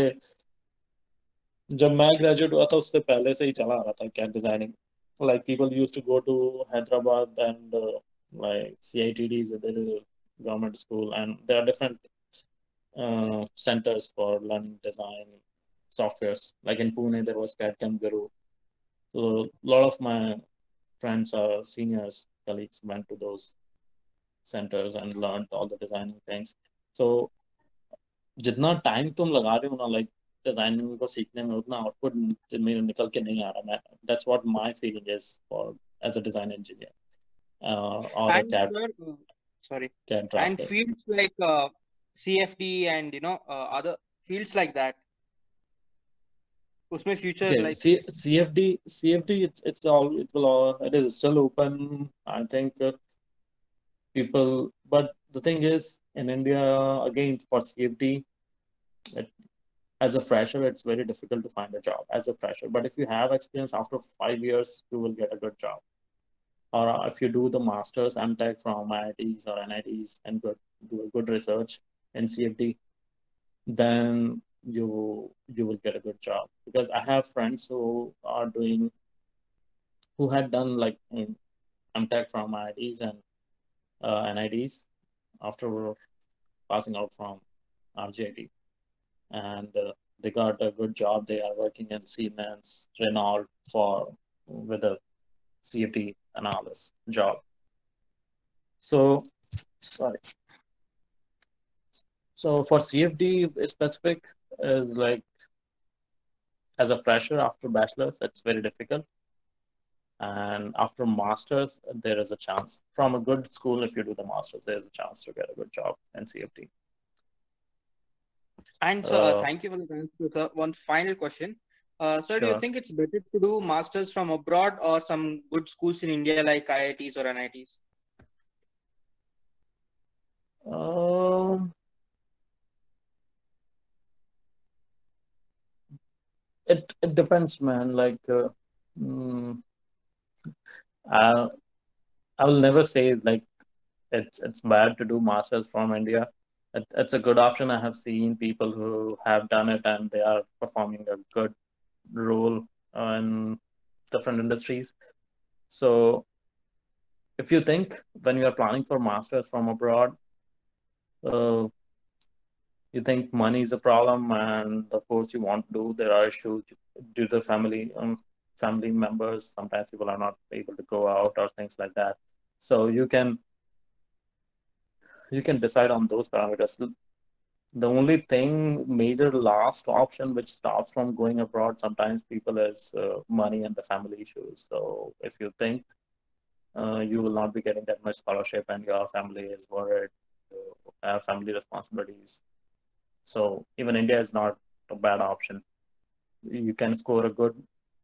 जब मैं ग्रेजुएट हुआ था, उससे पहले से ही चला आ रहा था CAD designing like people use to go to Hyderabad and like C I T D government school and there are different uh, centers for learning design softwares. Like in Pune, there was CAD-CAM Guru. So a lot of my friends or seniors, colleagues went to those centers and learned all the designing things. So जितना time तुम लगा रहे हो ना like designing को सीखने में उतना आउटपुट मेरे निकल के नहीं आ रहा मैं that's what my feeling is for as a design engineer और And CAD sir, uh, sorry. CAD And drafter. fields like uh, CFD and you know uh, other fields like that. उसमें future Okay, like C, CFD, CFD, it's it's all it will all it is still open. I think uh, people, but the thing is, in India, again for CFD, it, as a fresher, it's very difficult to find a job as a fresher. But if you have experience after five years, you will get a good job. Or uh, if you do the masters MTech from IITs or NITs and good, do a good research in CFD, then you you will get a good job because I have friends who are doing who had done like um, MTech from IITs and uh, NITs after passing out from RGIT and uh, they got a good job. They are working in Siemens, Renault for with a CFD analyst job. So sorry. So for CFD specific is like as a fresher after bachelor's, it's very difficult. And after masters, there is a chance. From a good school, if you do the masters, there's a chance to get a good job in CFD. and sir, uh, Uh, thank you for the answer. Sir. One final question. Uh, sir, do you think it's better to do masters from abroad or some good schools in India like IITs or NITs? Um, it depends, man. Like, uh, mm, I I will never say like it's it's bad to do masters from India. It, it's a good option. I have seen people who have done it and they are performing a good role in different industries. So if you think when you are planning for masters from abroad, uh, you think money is a problem and of course you want to do, there are issues due to family um, family members. Sometimes people are not able to go out or things like that. So you can you can decide on those parameters. The only thing, major last option which stops from going abroad sometimes people is uh, money and the family issues. So if you think uh, you will not be getting that much scholarship and your family is worried, have family responsibilities. So even India is not a bad option. You can score a good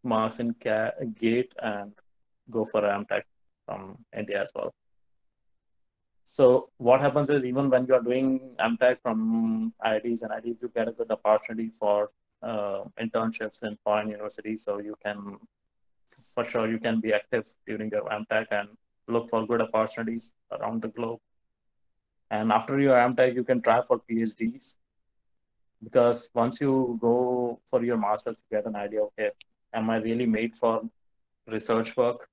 marks in ca- GATE and go for MTech from India as well. So what happens is even when you are doing MTech from IITs and IITs, you get a good opportunity for uh, internships in foreign universities. So you can, for sure, you can be active during your MTech and look for good opportunities around the globe. And after your MTech, you can try for PhDs because once you go for your master's, you get an idea. Okay, am I really made for research work?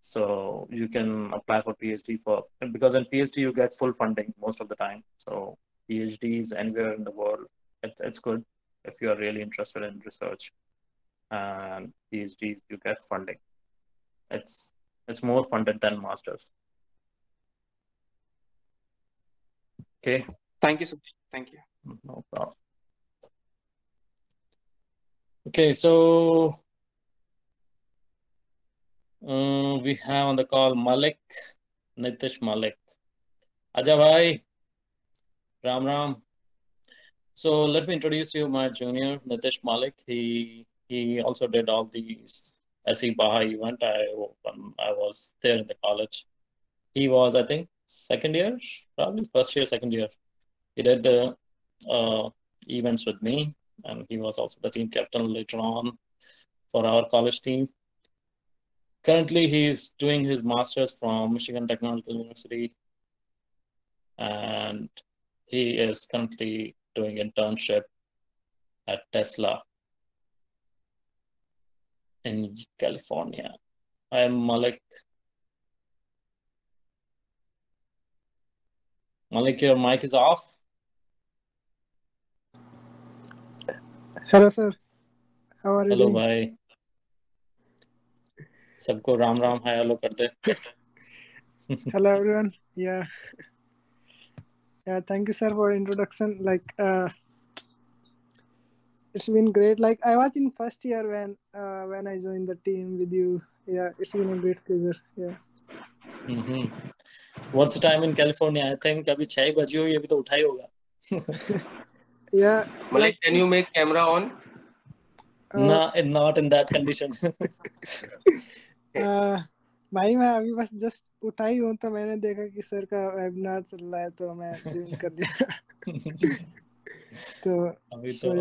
So you can apply for PhD for because in PhD you get full funding most of the time. So PhDs anywhere in the world, it's it's good if you are really interested in research. And PhDs you get funding. It's it's more funded than masters. Okay, Thank you, sir. Thank you. No problem. Okay, so uh, we have on the call Malik, Nitish Malik. Aja Ram Ram. So let me introduce you my junior, Nitish Malik. He he also did all these SAE Baja event. I I was there in the college. He was, I think, second year, probably first year, second year. He did uh, uh, events with me, and he was also the team captain later on for our college team. Currently, he's doing his master's from Michigan Technological University, and he is currently doing internship at Tesla in California. I'm Malik. Malik, your mic is off. Hello sir how are you hello भाई सबको Ram Ram hi hello कर दे hello everyone yeah yeah thank you sir for introduction like it's been great like i was in first year when uh, when i joined the team with you yeah it's been a great pleasure yeah mm-hmm. once a time in california i think abhi 6 baji hogi abhi to uthai hoga Yeah. Malik, Like, can you make camera on? uh, not not in that condition uh, भाई मैं अभी बस just उठा ही हूँ तो मैंने देखा कि सर का वेबिनार चल रहा है तो मैं ज्वाइन कर लिया तो अभी तो?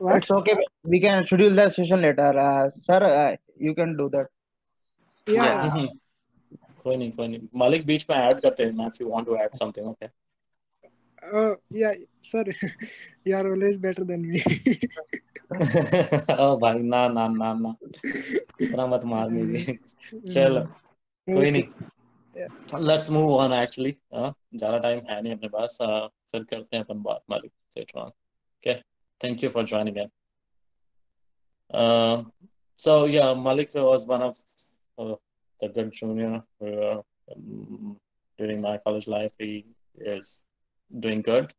It's okay. We can schedule the session later. Uh, sir, uh, you can do that. Yeah. हम्म, कोई नहीं कोई नहीं मालिक बीच में ऐड करते हैं if you want to add something okay Oh, yeah, sir. you are always better than me. ओ भाई ना ना ना ना इतना मत मार मुझे चल कोई Okay. नहीं लेट्स मूव ऑन एक्चुअली ज्यादा टाइम है नहीं अपने पास uh, फिर करते हैं अपन बात मालिक later on okay thank you for joining in uh, so yeah Malik was one of uh, the good junior uh, um, during my college life he is doing good.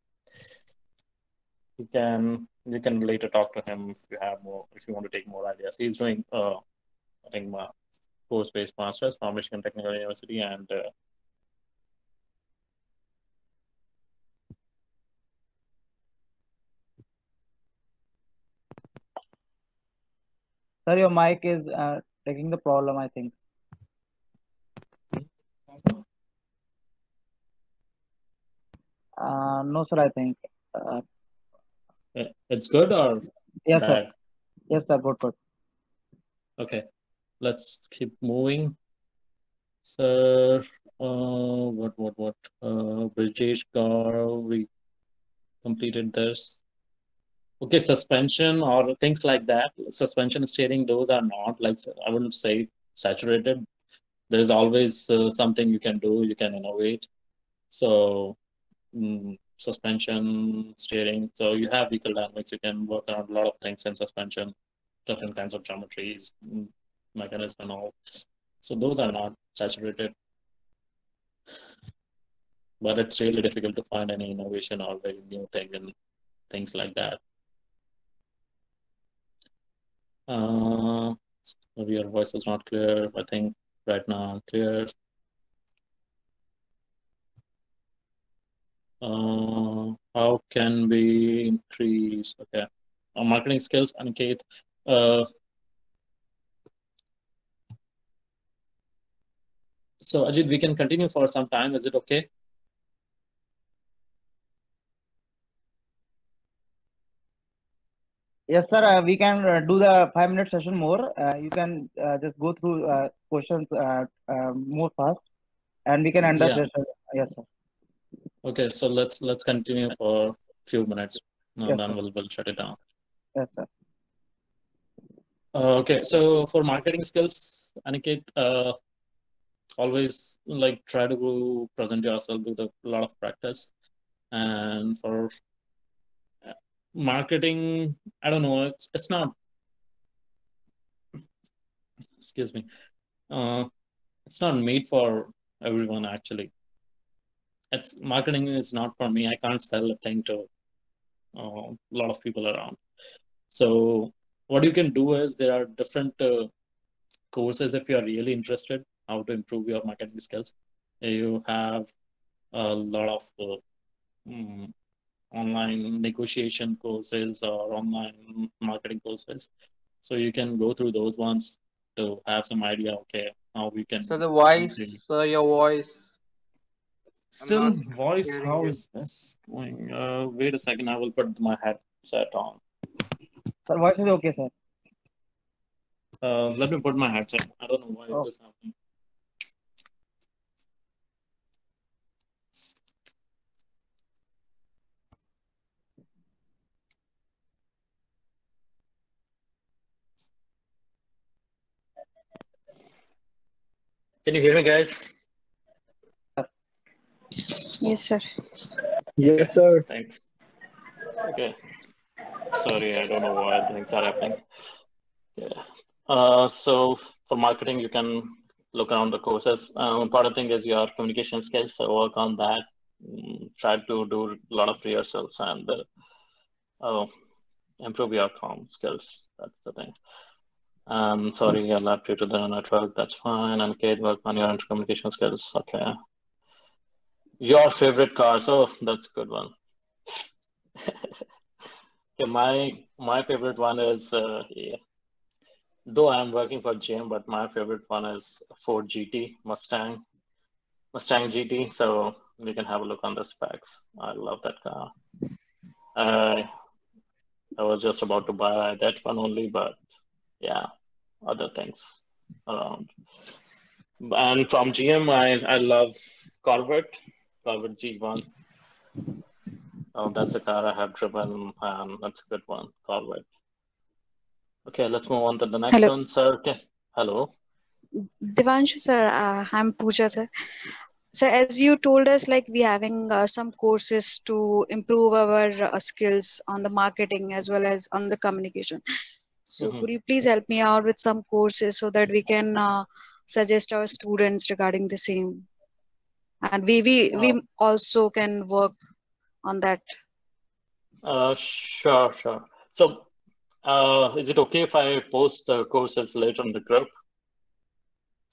You can you can later talk to him if you have more if you want to take more ideas. He's doing uh, I think my course-based masters from Michigan Technical University and uh, Sir, your mic is uh, taking the problem, I think. Uh, no, sir, I think. Uh, uh, it's good or yes, sir. Yes, sir. Good, good. okay let's keep moving sir uh what what what uh Brijesh Gaur we completed this okay suspension or things like that suspension steering those are not like I wouldn't say saturated there's always uh, something you can do you can innovate so mm, suspension steering. So you have vehicle dynamics. You can work around a lot of things in suspension different kinds of geometries mm, mechanism and all. So those are not saturated. But it's really difficult to find any innovation or very new thing and things like that. Uh maybe your voice is not clear. I think right now clear uh how can we increase okay our marketing skills aniket uh so ajit we can continue for some time is it okay Yes, sir. Uh, we can uh, do the five minute session more. Uh, you can uh, just go through uh, questions uh, uh, more fast, and we can end the Yeah. session. Yes, sir. Okay so let's let's continue for a few minutes and Yes, then we'll we'll shut it down Yes, sir. Uh, okay, so for marketing skills, Aniket, uh, always like try to present yourself with a lot of practice. And for uh, marketing, I don't know, it's it's not. Excuse me, uh, it's not made for everyone actually. It's marketing is not for me. I can't sell a thing to uh, a lot of people around. So what you can do is there are different uh, courses if you are really interested how to improve your marketing skills. You have a lot of uh, mm, online negotiation courses or online marketing courses. So you can go through those ones to have some idea. Okay, how we can. So the voice, uh, your voice. Still voice, How is this going? Uh, wait a second, I will put my headset on. Sir, voice is okay, sir. Uh, let me put my headset. I don't know why oh. it is oh. happening. Can you hear me, guys? Yes, sir. Yes, sir. Thanks. Okay. Sorry, I don't know why things are happening. Yeah. Uh, so for marketing, you can look around the courses. Um, important thing is your communication skills. So work on that. Mm, try to do a lot of rehearsals and uh, oh, improve your com skills. That's the thing. Um, sorry, I left you to the network. That's fine. Aniket, work on your intercommunication skills. Okay. Your favorite car. So that's a good one. okay, my my favorite one is uh, yeah. though I'm working for GM, but my favorite one is Ford GT Mustang Mustang GT. So you can have a look on the specs. I love that car. I I was just about to buy that one only, but yeah, other things around. And from GM, I I love Corvette Corvette Z1. Oh, that's a car I have driven, and that's a good one, Corvette. Okay, let's move on to the next Hello. one, sir. Okay, hello. Divyanshu, sir, uh, I'm Pooja, sir. Sir, as you told us, like we having uh, some courses to improve our uh, skills on the marketing as well as on the communication. So Mhm. could you please help me out with some courses so that we can uh, suggest our students regarding the same? And we we we Uh, also can work on that. Uh, sure, sure. So, uh, is it okay if I post the courses later in the group?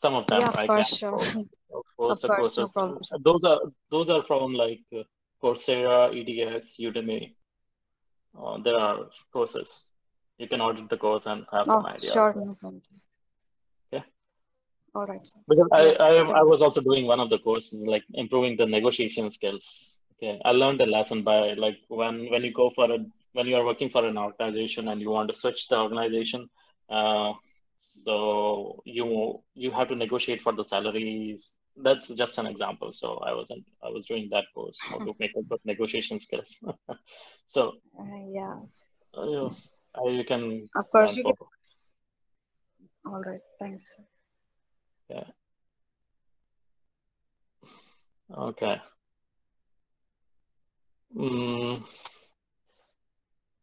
Some of them Yeah, I can sure. post, Of post course, no problem. Those are those are from like uh, Coursera, edX, Udemy. Uh, there are courses. You can audit the course and have Oh, some idea. sure, no problem. All right. Because I, Yes, I, I was also doing one of the courses, like improving the negotiation skills. Okay, I learned a lesson by like when when you go for a when you are working for an organization and you want to switch the organization, uh, so you you have to negotiate for the salaries. That's just an example. So I wasn't I was doing that course how to make good negotiation skills. so Uh, yeah, uh, you, you can of course you can. All right, thanks. Yeah. Okay. Mm,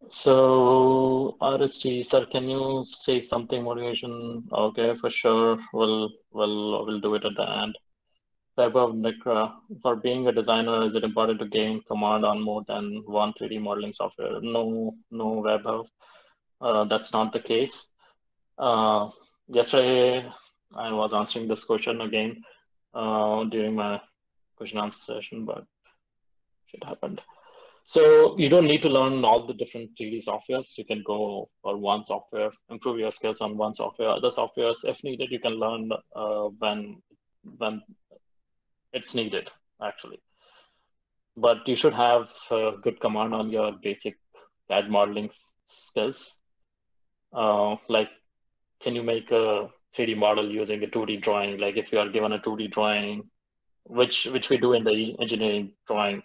so RST, sir, can you say something motivation? Okay, for sure. We'll we'll we'll do it at the end. Vaibhav Nikra, for being a designer, is it important to gain command on more than one 3D modeling software? No, no, Vaibhav. Uh, that's not the case. Uh, yesterday, I was answering this question again uh, during my question answer session, but shit happened. So you don't need to learn all the different 3D softwares. You can go for one software, improve your skills on one software. Other softwares, if needed, you can learn uh, when when it's needed, actually. But you should have uh, good command on your basic CAD modeling skills. Uh, like, can you make a 3D model using a 2D drawing? Like, if you are given a 2D drawing, which which we do in the engineering drawing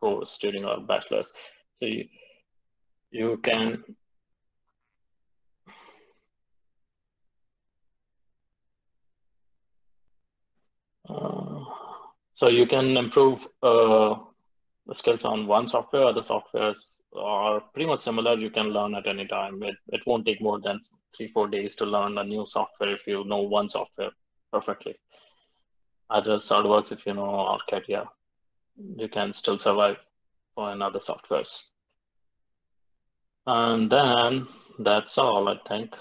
course during our bachelor's. So you, you can uh, so you can improve uh, the skills on one software. Other softwares are pretty much similar. You can learn at any time. It it won't take more than three four days to learn a new software if you know one software perfectly. Other SolidWorks, if you know Arcadia, you can still survive on other softwares. And then that's all, I think.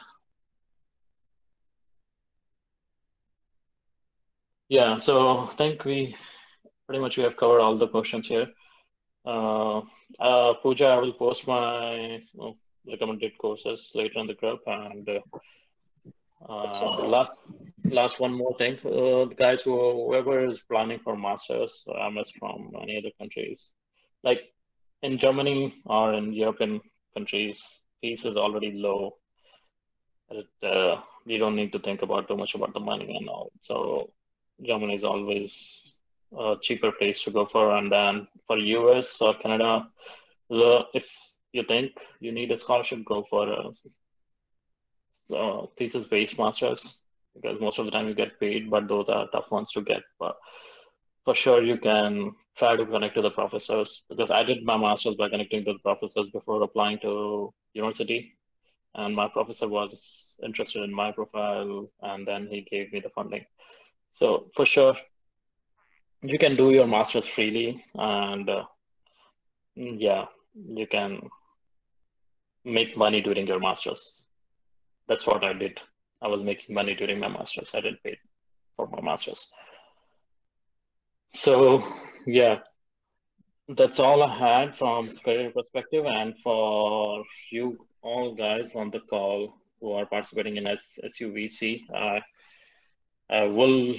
Yeah, so I think we pretty much we have covered all the questions here. Uh, uh, Pooja, I will post my uh, recommended courses later in the group. And uh, uh, last, last one more thing, uh, guys who whoever is planning for masters, MS from any other countries, like in Germany or in European countries, fees is already low. It, uh, you don't need to think about too much about the money and all. So Germany is always a cheaper place to go for. And then for US or Canada, if you think you need a scholarship, go for a, a thesis-based masters. because most of the time you get paid, but those are tough ones to get. But for sure, you can try to connect to the professors because I did my master's by connecting to the professors before applying to university, and my professor was interested in my profile, and then he gave me the funding. So for sure, you can do your master's freely, and uh, yeah, you can make money during your master's. That's what I did. I was making money during my master's. I didn't pay for my master's. So yeah, that's all I had from career perspective. And for you all guys on the call who are participating in SUVC, uh, I will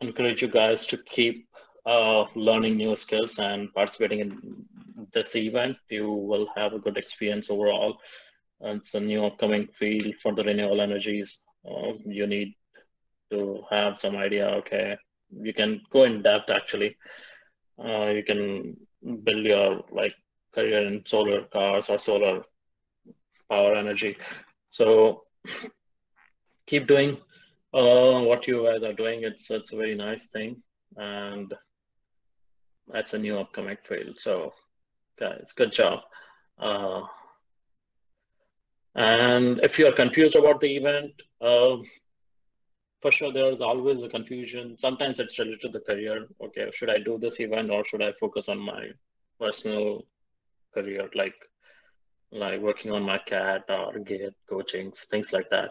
encourage you guys to keep uh, learning new skills and participating in this event. You will have a good experience overall. It's a new upcoming field for the renewable energies. Uh, you need to have some idea. Okay, you can go in depth actually. Uh, you can build your like career in solar cars or solar power energy. So keep doing uh, what you guys are doing. It's it's a very nice thing, and that's a new upcoming field. So guys, good job. Uh, and if you are confused about the event, uh, for sure there is always a confusion. Sometimes it's related to the career. Okay, should I do this event or should I focus on my personal career, like like working on my cat or GATE coachings, things like that.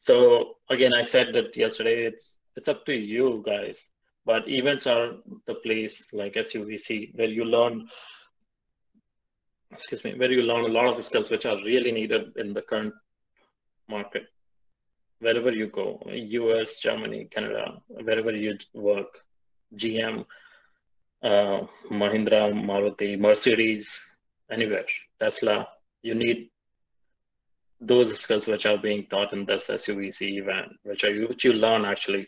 So again, I said that yesterday. It's it's up to you guys. But events are the place like SUVC where you learn excuse me, where you learn a lot of the skills which are really needed in the current market. Wherever you go, US, Germany, Canada, wherever you work, GM, uh, Mahindra, Maruti, Mercedes, anywhere, Tesla, you need those skills which are being taught in this SUVC event, which are which you learn actually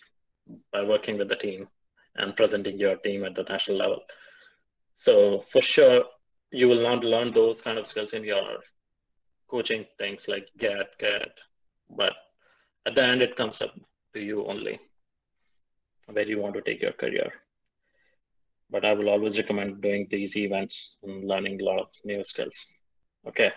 by working with the team and presenting your team at the national level. So for sure, you will not learn those kind of skills in your coaching things like GATE GATE but at the end it comes up to you only where you want to take your career. But i will always recommend doing these events and learning a lot of new skills. Okay